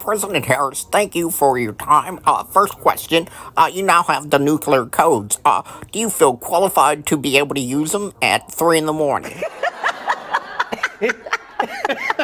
President Harris, thank you for your time. Uh, first question, uh, you now have the nuclear codes. Uh, do you feel qualified to be able to use them at 3 in the morning?